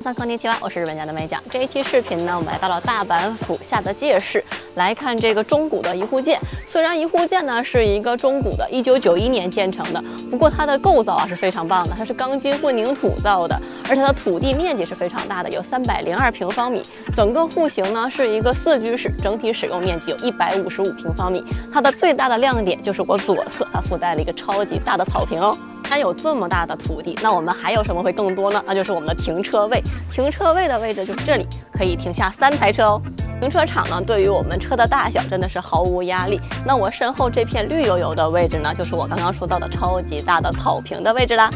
三康尼奇哇，我是日本家的美甲。这一期视频呢，我们来到了大阪府下的界市，来看这个中古的一户建。虽然一户建呢是一个中古的，一九九一年建成的，不过它的构造啊是非常棒的，它是钢筋混凝土造的，而且它的土地面积是非常大的，有三百零二平方米。整个户型呢是一个四居室，整体使用面积有一百五十五平方米。它的最大的亮点就是我左侧它附带了一个超级大的草坪哦。它有这么大的土地，那我们还有什么会更多呢？那就是我们的停车位。停车位的位置就是这里，可以停下三台车哦。停车场呢，对于我们车的大小真的是毫无压力。那我身后这片绿油油的位置呢，就是我刚刚说到的超级大的草坪的位置啦。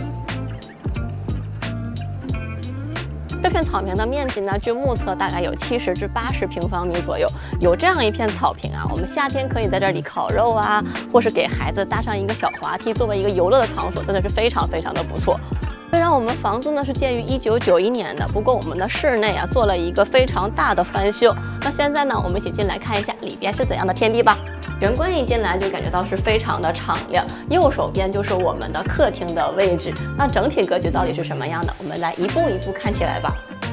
片草坪的面积呢，据目测大概有七十至八十平方米左右。有这样一片草坪啊，我们夏天可以在这里烤肉啊，或是给孩子搭上一个小滑梯，作为一个游乐的场所，真的是非常非常的不错。虽然我们房子呢是建于一九九一年的，不过我们的室内啊做了一个非常大的翻修。那现在呢，我们一起进来看一下里边是怎样的天地吧。玄关一进来就感觉到是非常的敞亮，右手边就是我们的客厅的位置。那整体格局到底是什么样的？我们来一步一步看起来吧。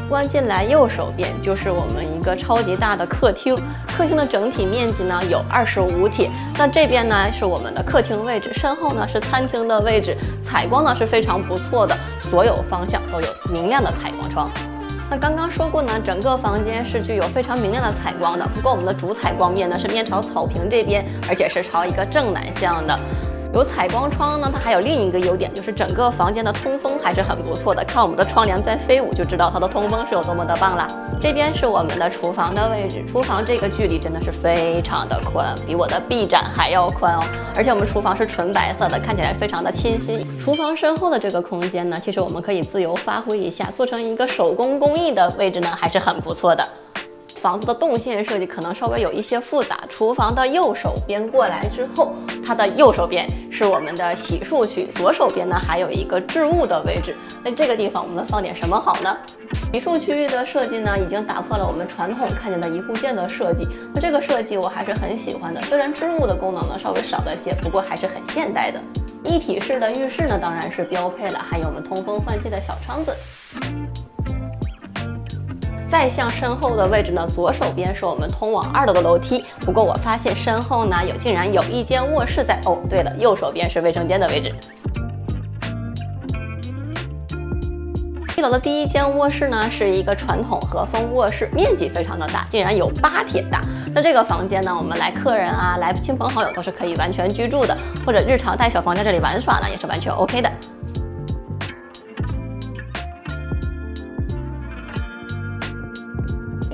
关进来，右手边就是我们一个超级大的客厅。客厅的整体面积呢有二十五铁。那这边呢是我们的客厅位置，身后呢是餐厅的位置。采光呢是非常不错的，所有方向都有明亮的采光窗。那刚刚说过呢，整个房间是具有非常明亮的采光的。不过我们的主采光面呢是面朝草坪这边，而且是朝一个正南向的。有采光窗呢，它还有另一个优点，就是整个房间的通风还是很不错的。看我们的窗帘在飞舞，就知道它的通风是有多么的棒啦。这边是我们的厨房的位置，厨房这个距离真的是非常的宽，比我的臂展还要宽哦。而且我们厨房是纯白色的，看起来非常的清新。厨房身后的这个空间呢，其实我们可以自由发挥一下，做成一个手工工艺的位置呢，还是很不错的。房子的动线设计可能稍微有一些复杂。厨房的右手边过来之后，它的右手边是我们的洗漱区，左手边呢还有一个置物的位置。那这个地方我们放点什么好呢？洗漱区域的设计呢，已经打破了我们传统看见的一户建的设计。那这个设计我还是很喜欢的，虽然置物的功能呢稍微少了些，不过还是很现代的。一体式的浴室呢当然是标配了，还有我们通风换气的小窗子。再向身后的位置呢，左手边是我们通往二楼的楼梯。不过我发现身后呢，有竟然有一间卧室在。哦，对了，右手边是卫生间的位置。一楼的第一间卧室呢，是一个传统和风卧室，面积非常的大，竟然有八铁大。那这个房间呢，我们来客人啊，来亲朋好友都是可以完全居住的，或者日常带小房在这里玩耍呢，也是完全 OK 的。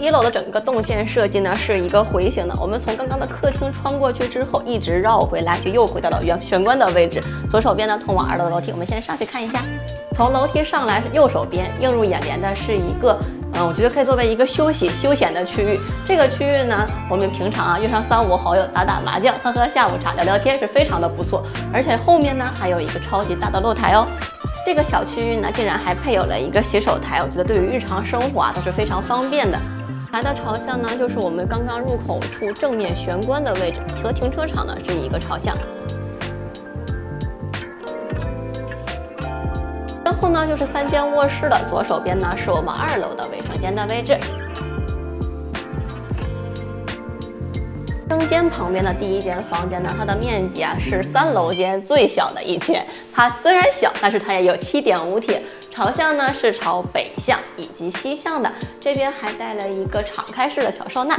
一楼的整个动线设计呢是一个回形的，我们从刚刚的客厅穿过去之后，一直绕回来，就又回到了玄玄关的位置。左手边呢通往二楼的楼梯，我们先上去看一下。从楼梯上来，右手边映入眼帘的是一个，嗯，我觉得可以作为一个休息休闲的区域。这个区域呢，我们平常啊约上三五好友打打麻将、喝喝下午茶、聊聊天是非常的不错。而且后面呢还有一个超级大的露台哦。这个小区域呢竟然还配有了一个洗手台，我觉得对于日常生活啊都是非常方便的。台的朝向呢，就是我们刚刚入口处正面玄关的位置，和停车场呢是一个朝向。然后呢就是三间卧室的，左手边呢是我们二楼的卫生间的位置。生间旁边的第一间房间呢，它的面积啊是三楼间最小的一间，它虽然小，但是它也有七点五铁。朝向呢是朝北向以及西向的，这边还带了一个敞开式的小收纳。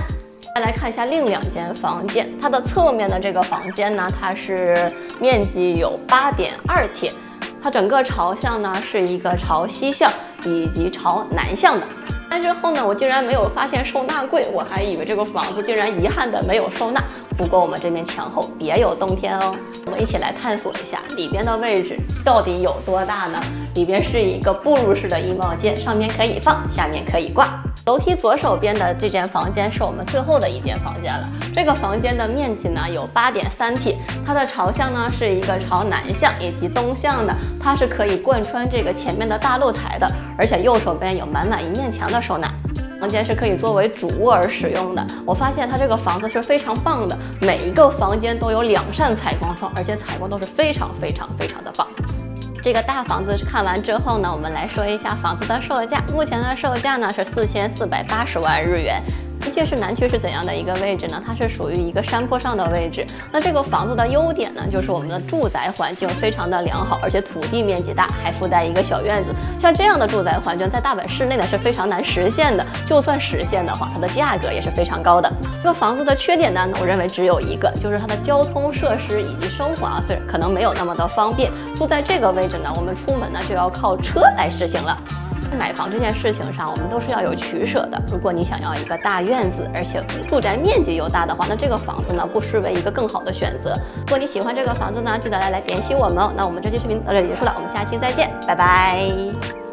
再来看一下另两间房间，它的侧面的这个房间呢，它是面积有八点二铁，它整个朝向呢是一个朝西向以及朝南向的。之后呢，我竟然没有发现收纳柜，我还以为这个房子竟然遗憾的没有收纳。不过我们这面墙后别有洞天哦，我们一起来探索一下里边的位置到底有多大呢？里边是一个步入式的衣帽间，上面可以放，下面可以挂。楼梯左手边的这间房间是我们最后的一间房间了。这个房间的面积呢有八点三体，它的朝向呢是一个朝南向以及东向的，它是可以贯穿这个前面的大露台的，而且右手边有满满一面墙的收纳。房间是可以作为主卧而使用的。我发现它这个房子是非常棒的，每一个房间都有两扇采光窗，而且采光都是非常非常非常的棒。这个大房子看完之后呢，我们来说一下房子的售价。目前的售价呢是四千四百八十万日元。建市南区是怎样的一个位置呢？它是属于一个山坡上的位置。那这个房子的优点呢，就是我们的住宅环境非常的良好，而且土地面积大，还附带一个小院子。像这样的住宅环境，在大阪市内呢是非常难实现的。就算实现的话，它的价格也是非常高的。这个房子的缺点呢，我认为只有一个，就是它的交通设施以及生活啊，虽然可能没有那么的方便。住在这个位置呢，我们出门呢就要靠车来实行了。买房这件事情上，我们都是要有取舍的。如果你想要一个大院子，而且住宅面积又大的话，那这个房子呢不失为一个更好的选择。如果你喜欢这个房子呢，记得来来联系我们哦。那我们这期视频到这里结束了，我们下期再见，拜拜。